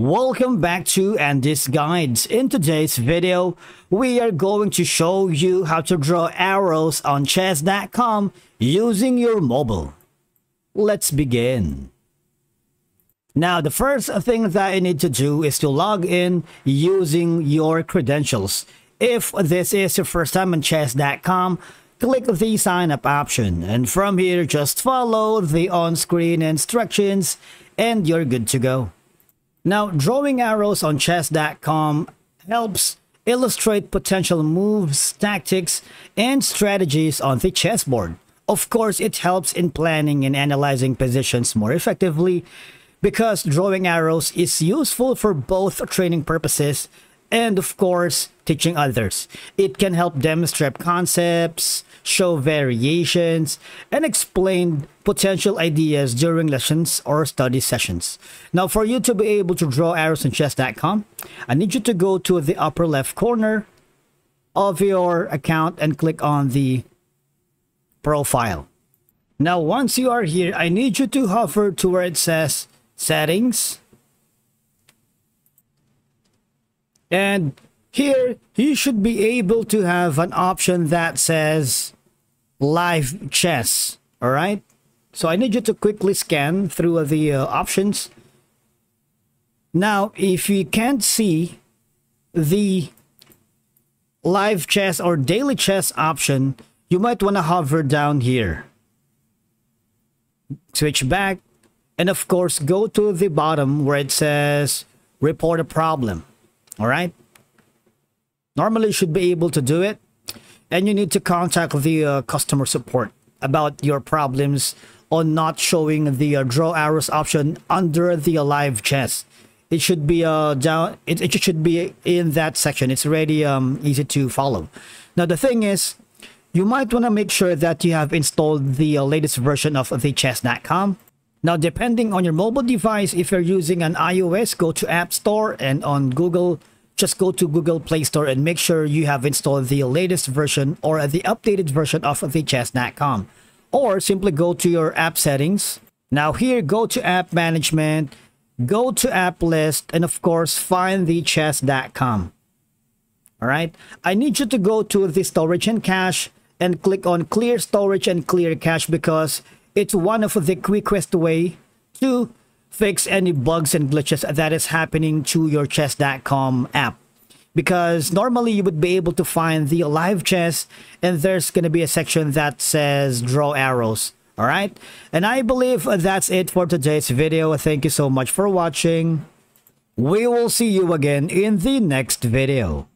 Welcome back to Andy's Guides. In today's video, we are going to show you how to draw arrows on chess.com using your mobile. Let's begin. Now, the first thing that you need to do is to log in using your credentials. If this is your first time on chess.com, click the sign up option and from here just follow the on-screen instructions and you're good to go. Now, drawing arrows on chess.com helps illustrate potential moves, tactics, and strategies on the chessboard. Of course, it helps in planning and analyzing positions more effectively because drawing arrows is useful for both training purposes and, of course, teaching others. It can help demonstrate concepts, show variations, and explain potential ideas during lessons or study sessions. Now, for you to be able to draw arrows in chess.com, I need you to go to the upper left corner of your account and click on the profile. Now, once you are here, I need you to hover to where it says settings. And here, you should be able to have an option that says live chess. All right. So I need you to quickly scan through the uh, options. Now, if you can't see the live chess or daily chess option, you might want to hover down here. Switch back. And of course, go to the bottom where it says report a problem. All right. Normally, you should be able to do it and you need to contact the uh, customer support about your problems on not showing the uh, draw arrows option under the live chess. It should be uh down. It, it should be in that section. It's already um easy to follow. Now the thing is, you might want to make sure that you have installed the uh, latest version of the chess.com. Now depending on your mobile device, if you're using an iOS, go to App Store and on Google just go to Google Play Store and make sure you have installed the latest version or the updated version of the chess.com. Or simply go to your app settings. Now here, go to app management, go to app list, and of course, find the chess.com. All right. I need you to go to the storage and cache and click on clear storage and clear cache because it's one of the quickest way to fix any bugs and glitches that is happening to your chess.com app. Because normally you would be able to find the live chess and there's going to be a section that says draw arrows all right and i believe that's it for today's video. Thank you so much for watching. We will see you again in the next video